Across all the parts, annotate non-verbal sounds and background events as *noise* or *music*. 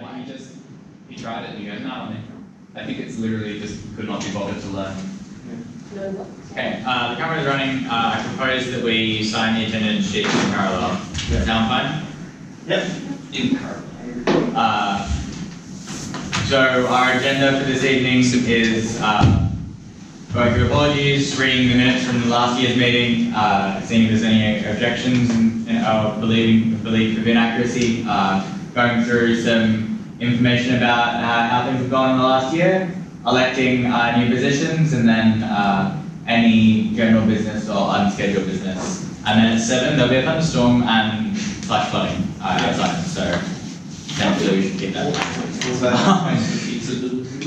But he just, he tried it and he goes, no, I I think it's literally just could not be bothered to learn. No, Okay, uh, the camera is running. Uh, I propose that we sign the attendance sheet in parallel. Sound fine? Yep. In parallel. Uh, so our agenda for this evening is uh, through apologies, reading the minutes from the last year's meeting, uh, seeing if there's any objections and, and uh, believing belief of inaccuracy, uh, going through some information about uh, how things have gone in the last year, electing uh, new positions, and then uh, any general business or unscheduled business. And then at seven, there'll be a thunderstorm and flash flooding uh, outside. So thankfully, we should keep that. Was that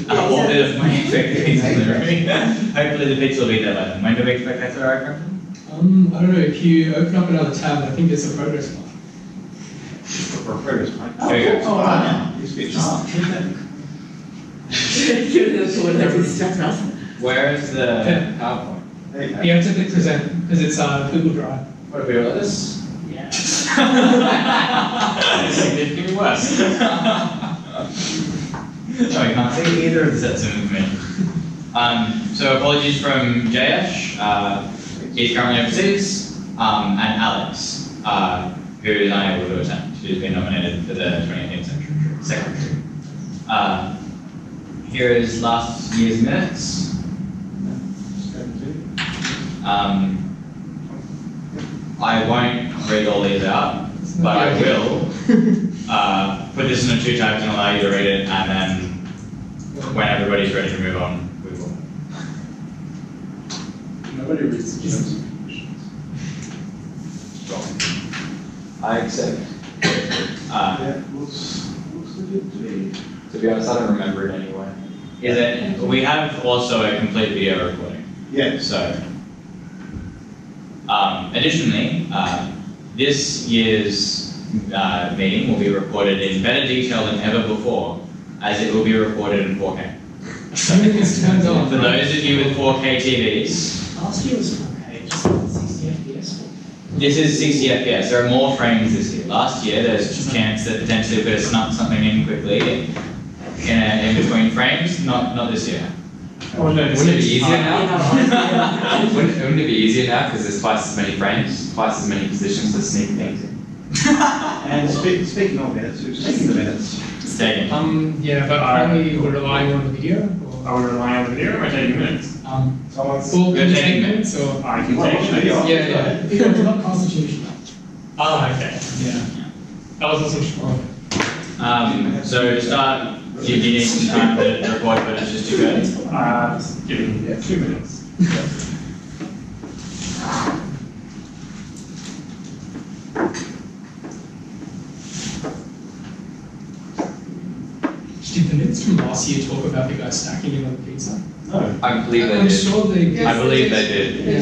Uh, well, there's my expectations. *laughs* Hopefully, the pizza will be there by then. When do we expect that to arrive? Um, I don't know, if you open up another tab, I think there's a progress bar. For a progress, mate? There you go. Oh, wow. It's a bit sharp. Where is the PowerPoint? There you have to click present, because it's uh, Google Drive. What if we let this? Yeah. *laughs* It's significantly worse. *laughs* so I can't see either of the sets of information. Um, so apologies from Jayesh, uh, he's currently overseas, um, and Alex, uh, who is unable to attend. She's been nominated for the 2018 secretary. secretary. Uh, here is last year's minutes. Um, I won't read all these out, but I will uh, put this in the two tabs and allow you to read it, and then when everybody's ready to move on, we will. Nobody reads the Just- I accept. Uh, Yeah, looks, looks legit to me. To be honest, I don't remember it anyway. is it, we have also a complete video recording, Yes. so. Um, additionally, uh, this year's uh, meeting will be recorded in better detail than ever before, as it will be recorded in 4K. Something is turned on. For those of you with 4K TVs, Last year was 4K, just 60 FPS. This is 60 FPS. There are more frames this year. Last year, there's a chance that potentially we could have snuck something in quickly in, a, in between frames. Not not this year. Oh, no, Wouldn't it be easier now? *laughs* Wouldn't, wouldn't it be easier now because there's twice as many frames, twice as many positions to sneak things in? *laughs* And speak, speaking of minutes, who's taking the minutes? Taken. Um, yeah, but apparently we're relying on the video. Or, Are we relying on the video or am I taking minutes? Um, Someone's. full Good take taking minutes or? I can Well, take what's minutes. video? Yeah, yeah. Video is not constitutional. Ah, okay, yeah. I was also sure. Um, so to start, do you need some time to to record footage just to go? Uh, give me two minutes. *laughs* minutes from last year talk about the guy stacking it on the pizza? No. I believe they I'm did. sure they did. I believe they did. Yeah,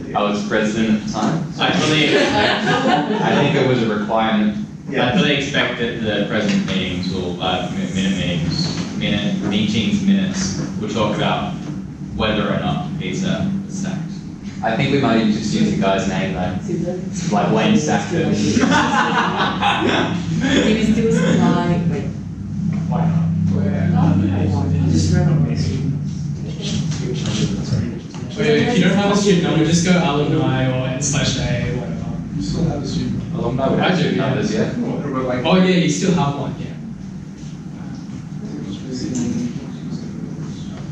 okay. I was president at the time. I fully, I think it was a requirement. I Yeah. fully expect that the present meetings will, uh, mi- minute meetings, minute meetings minutes will talk about whether or not pizza is stacked. I think we might just use the guy's name though. Like Wayne stacked it. Do we still supply, wait, Why not? Where? just remember. Wait, if you don't have a student number, just go alumni or n slash a or whatever. You still have a student. Alumni would I have do, two yeah. numbers, yeah? Oh yeah, you still have one, yeah.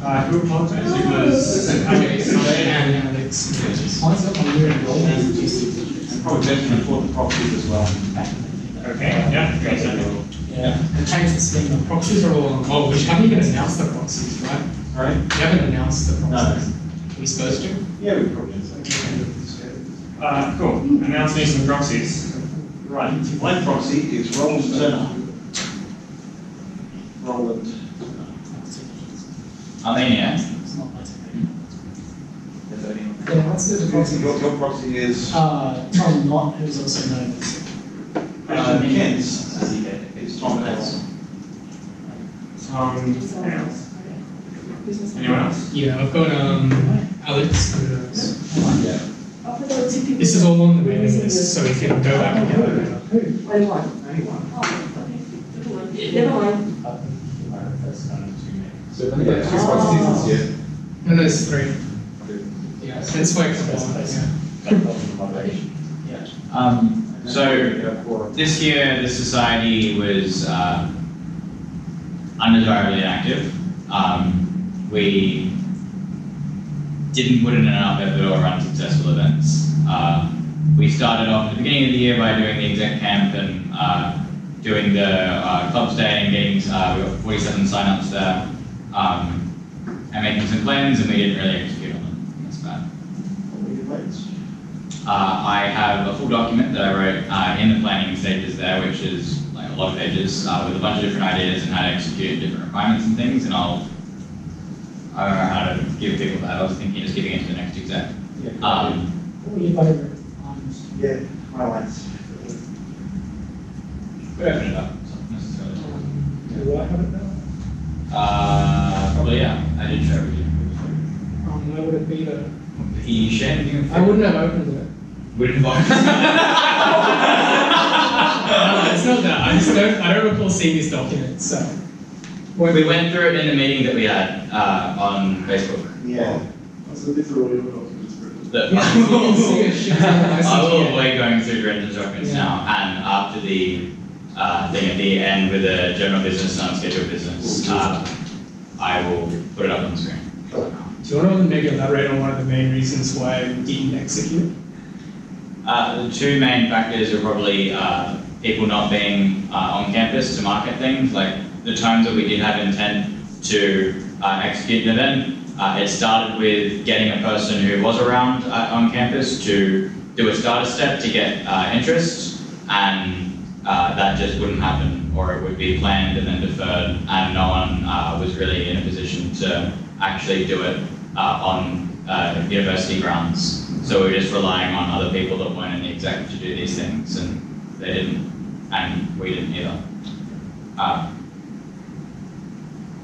Uh, who apologized? It was, Okay, so okay, and Alex. What's up on your enrollment? Probably mentioned before the proxies as well. okay, yeah, great, so. Yeah. And change the scheme. The proxies are all on hold, which haven't even announced the proxies, right? Right? We haven't announced the proxies. No. Are we supposed to? Yeah, we probably. Uh, cool, and now some proxies. Right, one proxy is Roland Turner. Roland. I mean, yeah. It's not my technique. Yeah, let's do the proxy. Your, your proxy is, Uh, Tom Mott, who's also known as. uh, Kent's, is Tom Nels. Um, anyone else? Yeah, I've got um Alex. This is all on the mailing list, so we can go back and get it. Wait, what? Anyone? Oh, okay. Never mind. So we've only got two sponsors this year. No, there's three. Yeah, hence why I come on, yeah. Um, so this year, the society was uh, undesirably inactive. Um, we didn't put in enough effort or run successful events. Uh, we started off at the beginning of the year by doing the exec camp and uh, doing the uh, clubs day and getting uh, we got 47 sign-ups there um, and making some plans and we didn't really execute on them. That's bad. Uh, I have a full document that I wrote uh, in the planning stages there, which is like a lot of pages uh, with a bunch of different ideas and how to execute different requirements and things. And I'll, I don't know how to give people that. I was thinking just giving it to the next exec. Um, What were your favorite ones? Yeah, highlights. we open it up. not necessarily. Do I have it now? Uh, probably yeah. I did share it with you. Um, where would it be though? He shared it with. I wouldn't have opened it. We didn't bother. No, it's not that, I just don't, I don't recall seeing this document, so. we went through it in the meeting that we had uh, on Facebook. Yeah. So these are all your documents. The- Yeah, you can see a shit ton of I will *laughs* avoid going through director's documents Yeah. now, and after the uh, thing at the end with the general business and unscheduled business, uh, I will put it up on the screen. Do you want to maybe elaborate on one of the main reasons why we didn't execute? Uh, the two main factors are probably uh, people not being uh, on campus to market things. Like the times that we did have intent to uh, execute an event, it started with getting a person who was around on campus to do a starter step to get interest, and that just wouldn't happen, or it would be planned and then deferred, and no one uh, was really in a position to actually do it uh, on uh, university grounds. So we were just relying on other people that weren't in the exec to do these things, and they didn't, and we didn't either. Uh,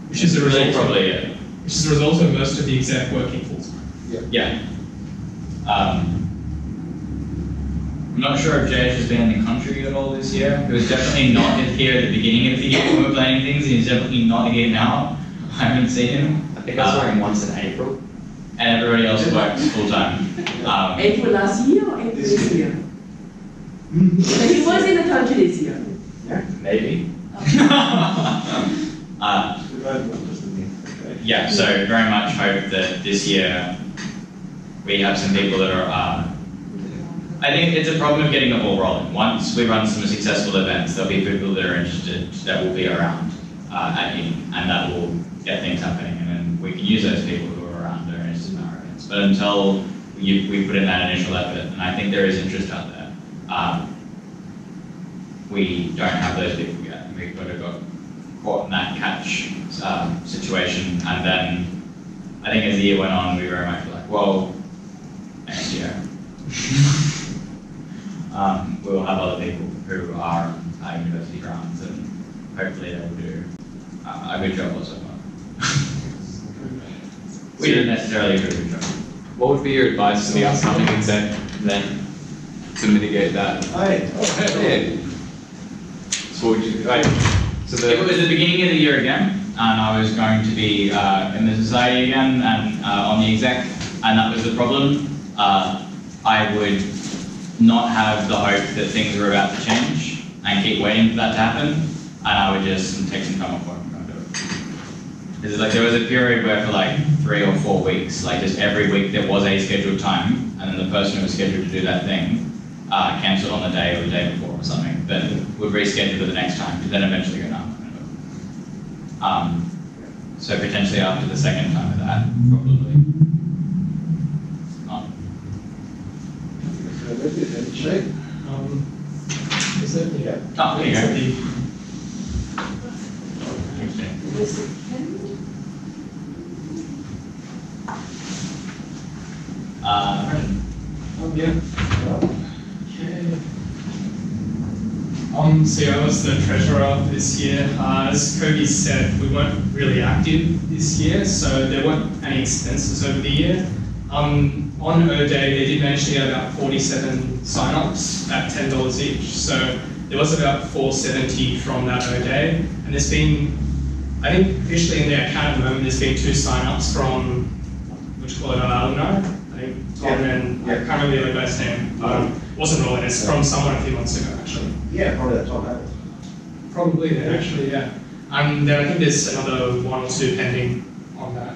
Which is a really result, of, probably it. which is a result of most of the exec working full time. Yeah. Um, I'm not sure if JH has been in the country at all this year. He was definitely not here at the beginning of the year when we were planning things, and he's definitely not here now. I haven't seen him. I think I saw him once in April. And everybody else works full time. Um, April last year or April this year? But he was in the country this year. Maybe. *laughs* uh, yeah, so very much hope that this year we have some people that are. Uh, I think it's a problem of getting the ball rolling. Once we run some successful events, there'll be people that are interested that will be around uh, at uni, and that will get things happening, and then we can use those people who are around that are interested in our events. But until you, we put in that initial effort, and I think there is interest out there, um, we don't have those people yet, and we've got to got caught in that catch um, situation, and then I think as the year went on, we very much were like, well, next year. *laughs* um, we will have other people who are at university grounds, and hopefully they will do uh, a good job also. *laughs* we didn't necessarily do a good. What would be your advice to the upcoming exec then to mitigate that? Hi. Yeah. So what would you, like, so If it was the, the beginning of the year again, and I was going to be uh, in the society again and uh, on the exec, and that was the problem, uh, I would not have the hope that things were about to change and keep waiting for that to happen, and I would just take some time off work and go do it. Because like there was a period where for like three or four weeks, like just every week there was a scheduled time, and then the person who was scheduled to do that thing uh, cancelled on the day or the day before or something, then would reschedule for the next time, then eventually go, no, I'm gonna do it. Um, so potentially after the second time of that, probably. Not. Um, is it? Yeah. Oh, there you go. The- Interesting. Was it Ken? Uh, Brendan? Um, yeah. Okay. Um, so I was the treasurer this year. Uh, as Kobe said, we weren't really active this year, so there weren't any expenses over the year. Um, on O Day, they did manage to get about 47 sign-ups at $10 each. So there was about 470 from that O day, and there's been, I think officially in the account at the moment, there's been two sign-ups from, which call it an alumni, think Tom Yeah. and, I can't remember the other guy's name, um, wasn't Roland, it's from someone a few months ago actually. Yeah, probably that's all that was. Probably, yeah, actually, yeah. And then I think there's another one or two pending on that.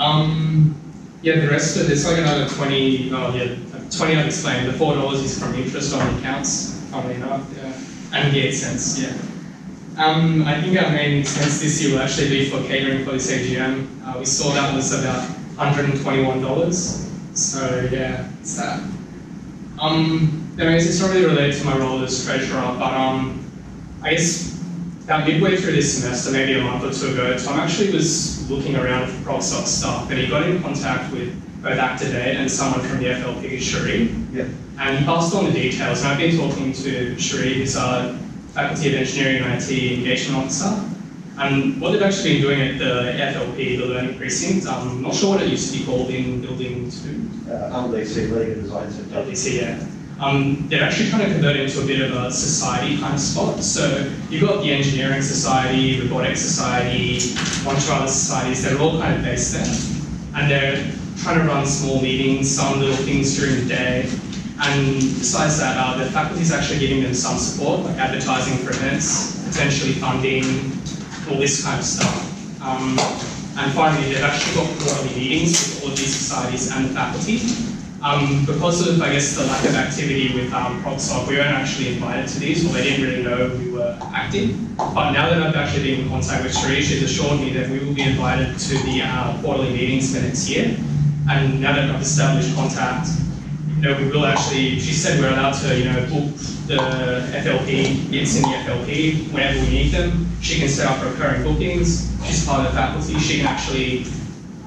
Um, yeah, the rest of there's like another 20, oh yeah, 20 I've explained. The $4 is from interest on the accounts, funnily enough, yeah. And the 8 cents, yeah. Um, I think our main expense this year will actually be for catering for this AGM. Uh, we saw that was about $121. So yeah, it's that. Um, anyways, it's not really related to my role as treasurer, but um, I guess about midway through this semester, maybe a month or two ago, Tom actually was looking around for ProgSoc stuff, and he got in contact with both ActiveDate and someone from the FLP, Cherie. Yeah. And he passed on the details, and I've been talking to Cherie, who's our Faculty of Engineering and IT Engagement Officer. And what they've actually been doing at the FLP, the Learning Precinct, I'm not sure what it used to be called in Building 2. Uh, LDC, Legal Design Centre. LDC, yeah. Um, they're actually trying to convert it into a bit of a society kind of spot. So you've got the Engineering Society, Robotics Society, a bunch of other societies, they're all kind of based there. And they're trying to run small meetings, some little things during the day. And besides that, uh, the is actually giving them some support, like advertising for events, potentially funding, all this kind of stuff. Um, and finally, they've actually got quarterly meetings with all these societies and the faculty. Um, because of, I guess, the lack of activity with um, ProgSoc, we weren't actually invited to these, or they didn't really know we were active. But now that I've actually been in contact with Sheree, she's assured me that we will be invited to the uh, quarterly meetings for next year. And now that I've established contact, you know, we will actually, she said we're allowed to, you know, book the FLP, it's in the FLP, whenever we need them. She can set up recurring bookings. She's part of the faculty. She can actually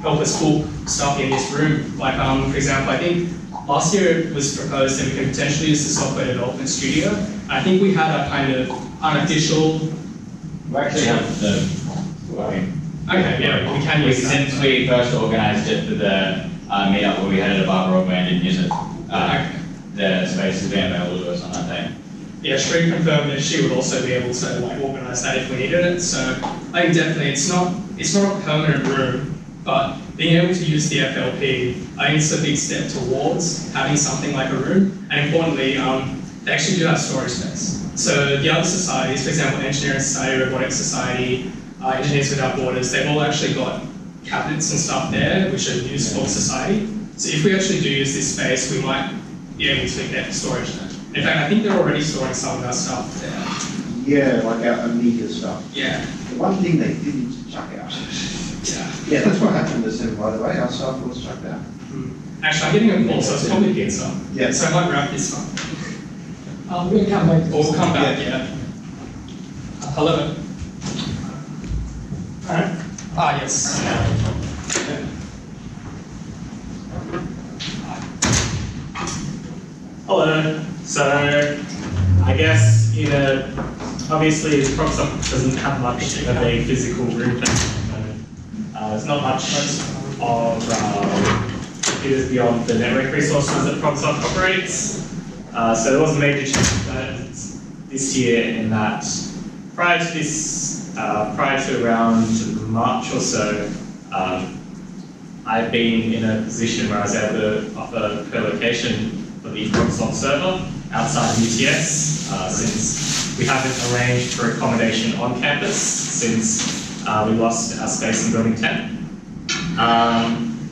help us book stuff in this room. Like, um, for example, I think last year it was proposed that we could potentially use the software development studio. I think we had a kind of unofficial. We actually have the, I mean, Okay, yeah, we can use that. since we first organised it for the uh, meetup where we had it at Barbara Broadway and use it, uh, the space has been available to us on that day. Yeah, Sheree confirmed that she would also be able to like organise that if we needed it. So I think definitely it's not it's not a permanent room, but being able to use the FLP, I think it's a big step towards having something like a room. And importantly, um, they actually do have storage space. So the other societies, for example, Engineering Society, Robotics Society, uh, Engineers Without Borders, they've all actually got cabinets and stuff there which are used for society. So if we actually do use this space, we might be able to get storage there. In fact, I think they're already storing some of our stuff there. Yeah, like our media stuff. Yeah, The one thing they didn't chuck out. yeah. Yeah, that's what happened this time, by the way, our stuff was chucked out. Actually, I'm getting a call, so it's probably pizza. Yeah. So I might wrap this up. Um, we're gonna come back to we'll come back, yeah. Hello. Alright. Ah, yes. Hello. So, I guess in a obviously ProgSoc doesn't have much of a physical room. Uh, there's not much of uh, computers beyond the network resources that ProgSoc operates. Uh, so there was a major change uh, this year in that prior to this, uh, prior to around March or so, um, I've been in a position where I was able to offer co-location for the ProgSoc server outside of UTS, uh, since we haven't arranged for accommodation on campus since uh, we lost our space in Building 10. Um,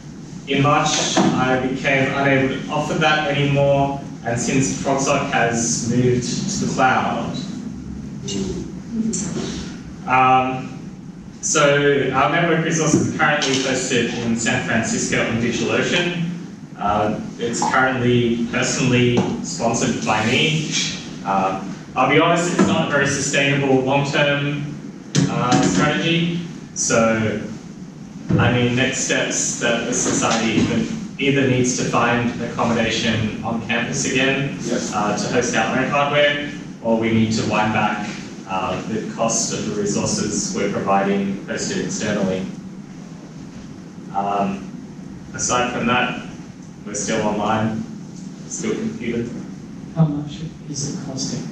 in March, I became unable to offer that anymore, and since ProgSoc has moved to the cloud, um, so our network resources are currently hosted in San Francisco on DigitalOcean. Uh, it's currently personally sponsored by me. Uh, I'll be honest, it's not a very sustainable long-term uh, strategy. So, I mean, next steps that the society even either needs to find accommodation on campus again uh, to host our own hardware, or we need to wind back uh, the cost of the resources we're providing hosted externally. Um, aside from that, we're still online, still computed. How much is it costing?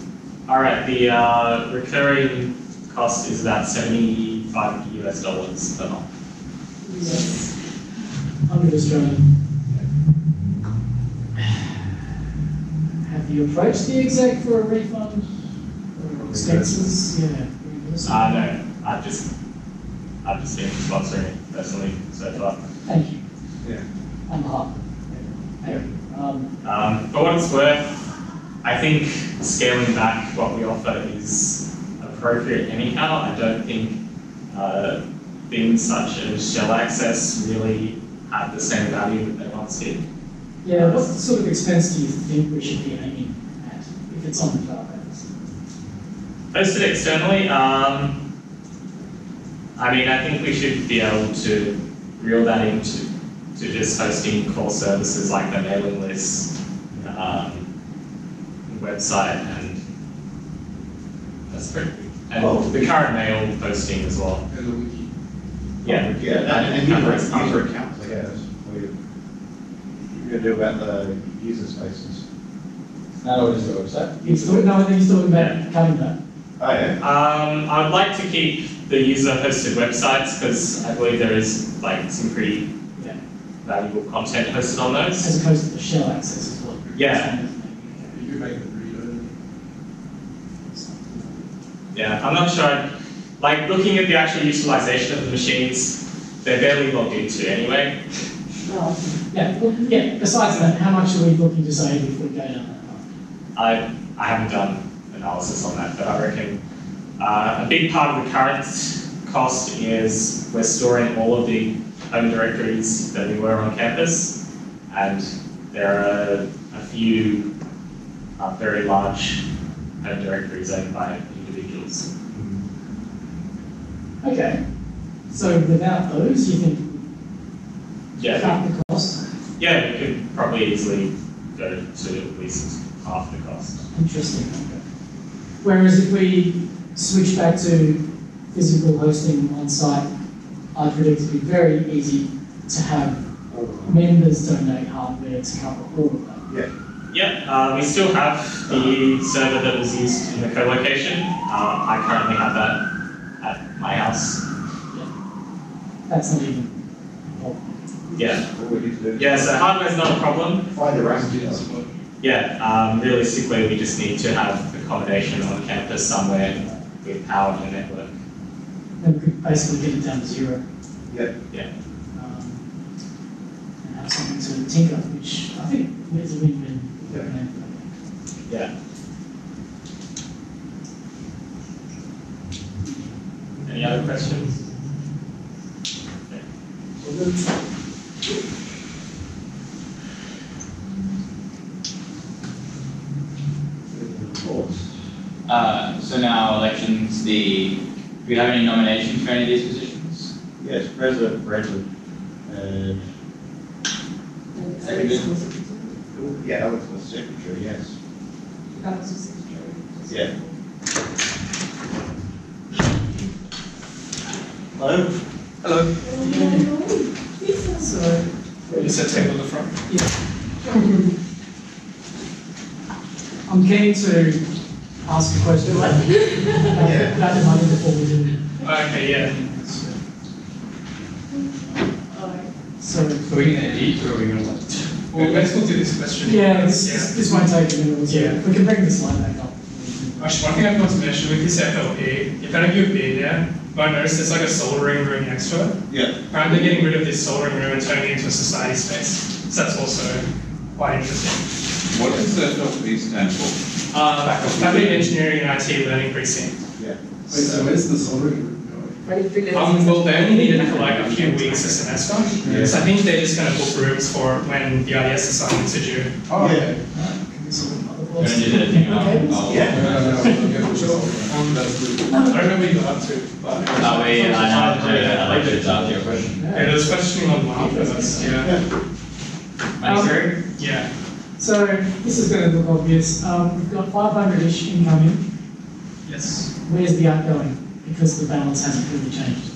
All right, the uh, recurring cost is about 75 US dollars per month. Yes. Hundred Australian. Have you approached the exec for a refund? Or expenses? Yeah. reimbursement? Uh, no, I've just, I've just been sponsoring it personally so far. Thank you. Yeah. On behalf of everyone. What worth, I think scaling back what we offer is appropriate anyhow. I don't think uh, things such as shell access really have the same value that they once did. yeah, what sort of expense do you think we should be aiming at if it's on the cloud? Hosted externally, um, I mean, I think we should be able to reel that into to just hosting core services like the mailing list, um, website, and that's pretty. And Well- the current mail hosting as well. Yeah. Yeah, and, and user, user accounts, I guess. We, you're gonna do about the user spaces. Now what is the website? He's talking, no, I think he's talking about cutting that. Oh, yeah? Um, I'd like to keep the user hosted websites because I believe there is like some pretty Yeah. valuable content hosted on those. As opposed to the shell access as well. Yeah. You make it Yeah, I'm not sure. Like looking at the actual utilization of the machines, they're barely logged into anyway. Well, yeah, well, yeah, besides that, how much are we looking to save if we go down that path? I I haven't done analysis on that, but I reckon uh, a big part of the current cost is we're storing all of the home directories that we were on campus, and there are a few uh, very large directories owned by individuals. Okay, so without those, you think Yeah, cut the cost? yeah, we could probably easily go to at least half the cost. Interesting, okay. Whereas if we switch back to physical hosting on site, I predict it'd be very easy to have members donate hardware to cover all of that. Yeah, uh, we still have the server that was used in the co-location. Uh, I currently have that at my house. That's not even. Yeah, All we need to do. is yeah. So hardware's not a problem. Find the rest. Yeah, um, realistically, we just need to have accommodation on campus somewhere with power and network. Then we could basically get it down to zero. Yeah. Yeah. Um, and have something to tinker, which I think is a win-win. Yeah. Any other questions? Uh, so now elections, the, do we have any nominations for any of these positions? Yes, President Bradley. And, yeah, that was the secretary, yes. Alex was secretary. Yeah. Hello? Hello. So, You said table in the front. Yeah. *laughs* I'm keen to ask a question. *laughs* Yeah. About the money before we do. Okay, yeah. So, Are we gonna eat or are we gonna what? Well, let's go to this question. yeah, this, this- this won't take a minute or two. Yeah. We can bring this slide back up. Actually, one thing I forgot to mention with this FLP, if any of you have been there, but I noticed there's like a soldering room next to it. Yeah. Apparently getting rid of this soldering room and turning it into a society space. So that's also quite interesting. What does the FLP stand for? Uh, Faculty Engineering and IT Learning Precinct. Yeah. Wait, so where's the soldering room going? Um, well, they only need it for like a few weeks a semester. So I think they're just gonna book rooms for when the IDS assignments are due. Oh, Yeah. okay. Can we sort of other We're gonna do voices? the I'll- Yeah. No, no, no, yeah, sure. Um, that's good. I don't know where you got to, but. Oh, wait, I know, I'd like to answer your question. Yeah, there's questioning on markers, yeah. Money, sir? Yeah. So, this is going to look obvious. Um, we've got 500-ish incoming. Yes. Where's the outgoing? Because the balance hasn't really changed.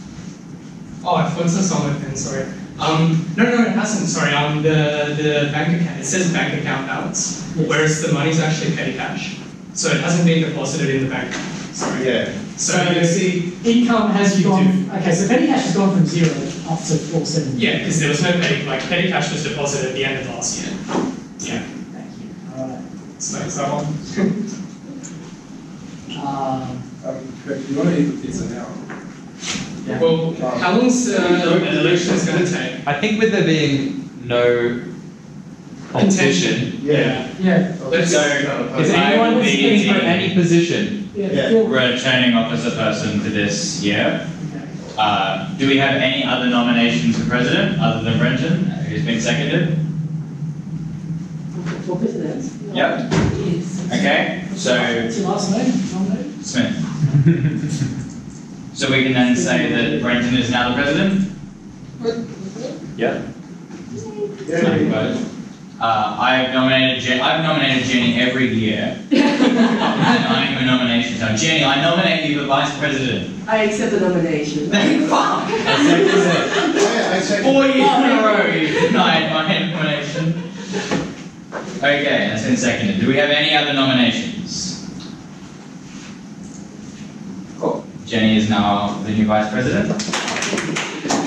Oh, I thought it said something then, sorry. Um, no, no, it hasn't, sorry. Um, the, the bank account, it says bank account balance, Yes. whereas the money's actually petty cash. So it hasn't been deposited in the bank. Sorry. Yeah. So you see, Income has You gone, okay, so petty cash has gone from zero up to four seventy. yeah, because there was no petty, like petty cash was deposited at the end of last year. Yeah, Thank you. Alright. so that's that one. *laughs* Um, Um, do you want to eat the pizza now? Well, how long's uh, an election is going to take? I think with there being no competition, Yeah. yeah, Let's So, is anyone will be speaking for any position? yeah, Yeah. Phil- returning officer person for this year. okay. Uh, do we have any other nominations for president other than Brenton, who's been seconded? For president? No. Yep. Yes. Okay, so What's your last name, nominated? Smith. So we can then say that Brenton is now the president? Yeah. Yeah. Uh, I've nominated Jen, I've nominated Jenny every year. *laughs* Denying her nomination time. Jenny, I nominate you for vice president. I accept the nomination. *laughs* Fuck! Yeah, I say. Four years in a row you denied my nomination. Okay, that's been seconded. Do we have any other nominations? Cool. Jenny is now the new vice president.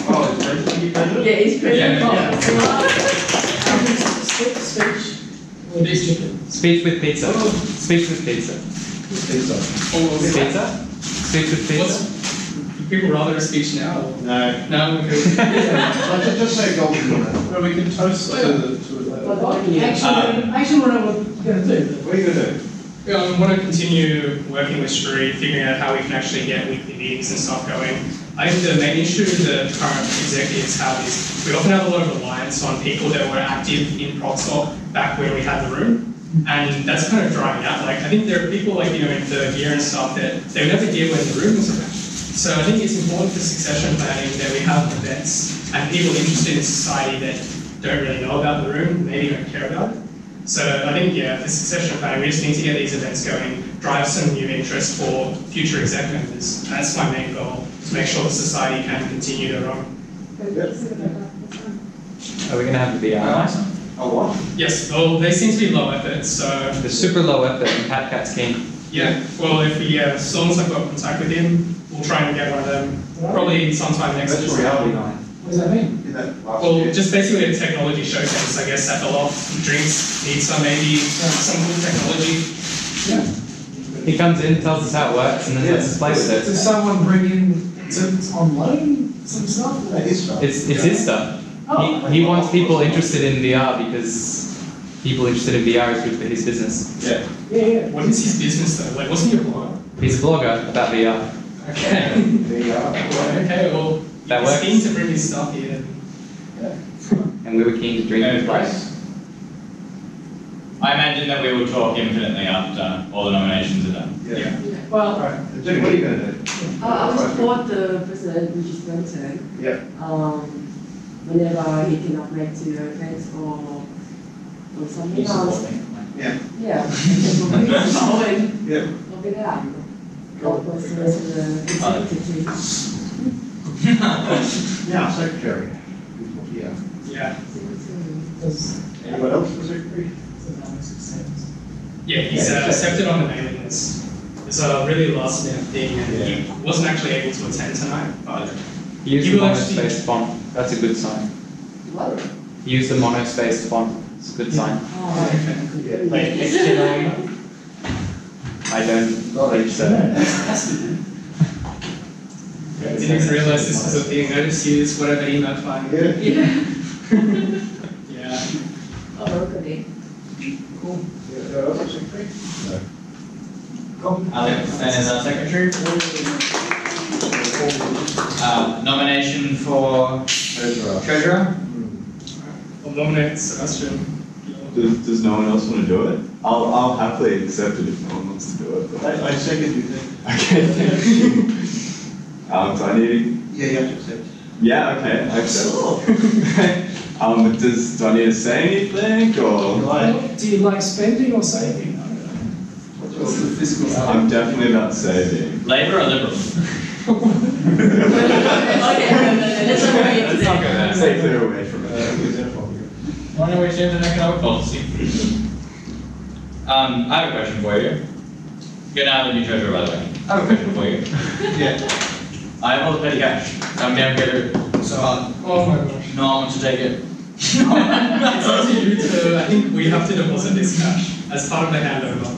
Oh, is Brendan president? Yeah, it's president. Yeah, Speech, speech. Oh. Speech with pizza. Oh. Speech with pizza. Oh, pizza. Pizza? Speech with pizza? What's, people rather a speech now? No. No, okay. *laughs* Well, just, just say golden minute. Well, we can toast to the, to the. Uh, what about you? Actually, actually, we know what you're gonna do, What are you gonna do? Yeah, I want to continue working with Sri, figuring out how we can actually get weekly meetings and stuff going. I think the main issue the current executives have is we often have a lot of reliance on people that were active in ProgSoc back when we had the room. And that's kind of drying out. Like, I think there are people like, you know, in third year and stuff that they were never here when the room was around. So I think it's important for succession planning that we have events and people interested in society that don't really know about the room, maybe don't care about it. So I think, yeah, for succession planning, we just need to get these events going, drive some new interest for future exec members. That's my main goal, to make sure the society can continue to run. Are we gonna have the VR? Oh, what? Yes, well, they seem to be low effort, so The super low effort and Pat Cat's keen. yeah, well, if we, yeah, as long as I've got contact with him, we'll try and get one of them, probably sometime next That's year. reality night. What does that mean? Did that last Well, year. just basically a technology showcase, I guess, at the loft, drinks, pizza, maybe, uh, some cool technology. Yeah. He comes in, tells us how it works, and then lets us play with Does it. someone bring in, to, on loan, some stuff? That is stuff. It's, it's his stuff. Oh, He, he wants people interested in VR because people interested in VR is good for his business. Yeah. yeah, yeah. What is his business though? Like, wasn't he a blogger? He's a blogger about VR. Okay. There you are. Okay, well, That he's works. keen to bring his stuff here. Yeah. And we were keen to drink his place. I imagine that we will talk infinitely after all the nominations are done. Yeah. Well, Alright, Dude, what are you gonna do? Uh, I will support the president, which is Brenton. Yeah. Um, whenever he cannot make to events or, or something You support else. me? Yeah. Yeah, just for me, so and Yeah. look it up. God bless the rest of the executive *laughs* team. Now, secretary. Yeah. Yeah. does, Anyone else for secretary? does that make sense? Yeah, he's uh, accepted on the mailing list. It's a really last minute thing and he wasn't actually able to attend tonight, but He used You the will actually- monospaced font. That's a good sign. What? He used the monospaced font. It's a good sign. Oh, Yeah. like HTML. I don't think so. Didn't even realize this was a thing. I just use whatever email client. Yeah. *laughs* yeah. Yeah. Oh, okay. Cool. Yeah, anyone else secretary? No. Cool. Alex, then is our secretary. Uh, nomination for Treasurer. treasurer? I'll nominate Sebastian. Does, does no one else want to do it? I'll, I'll happily accept it if no one wants to do it. I, I second you then. Okay, *laughs* thank you. Um, do I need to, Yeah, you have to accept. yeah, okay, I accept. *laughs* um, does, do I need to say anything or? Like, Do you like spending or saving? What's the fiscal side? I'm definitely about saving. Labour or Liberal? *laughs* okay, let's not go into that. there. Stay clear away from Uh, it. who's that from? Why don't we change an economic policy? Um, I have a question for you. You're now the new treasurer, by the way. I have a question for you. Yeah. *laughs* I have all the petty cash. I'm down here. So uh, Oh my gosh. no one wants to take it. It's up to you to, I think we have to deposit this cash as part of the handover.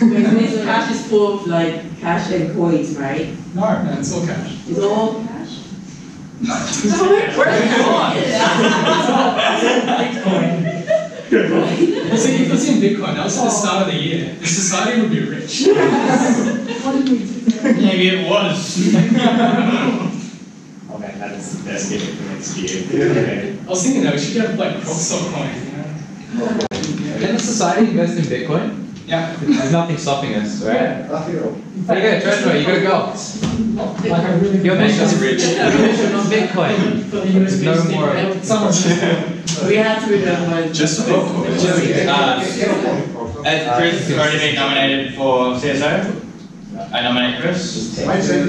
This cash is full of like cash and coins, right? No, no, it's all cash. It's all cash? See, if it's in Bitcoin, that was at the start of the year. The society would be rich. Maybe it was. *laughs* Okay, that is the best gift for next year. Okay. I was thinking though, we should get like rock coin, you know? Can the society invest in Bitcoin? Yeah. There's nothing stopping us, right? I feel. In There you go, treasurer, you gotta go. Like a really. Your mission's rich. Your mission on Bitcoin. For the USB No stick, more. Someone's just. We have to remember. Just Uh, Has Chris already been nominated for CSO? I nominate Chris. Wait, so-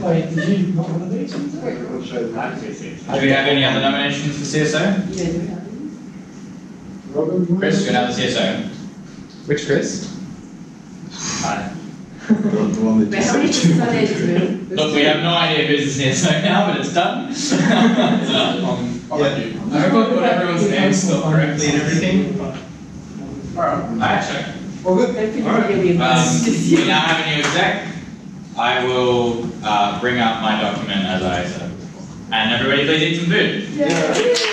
Wait, did you not want to be? Do we have any other nominations for CSO? Yeah, we have? Chris, you're now the CSO. Which Chris? Hi. The one that just said- Sundays do we? Look, we have no idea who's the CSO now, but it's done. *laughs* Yeah. I hope I put everyone's names still correctly and everything. Alright, check. All good? I we're gonna be Um, we now have a new exec. I will uh, bring up my document as I said. And everybody please eat some food. Yeah.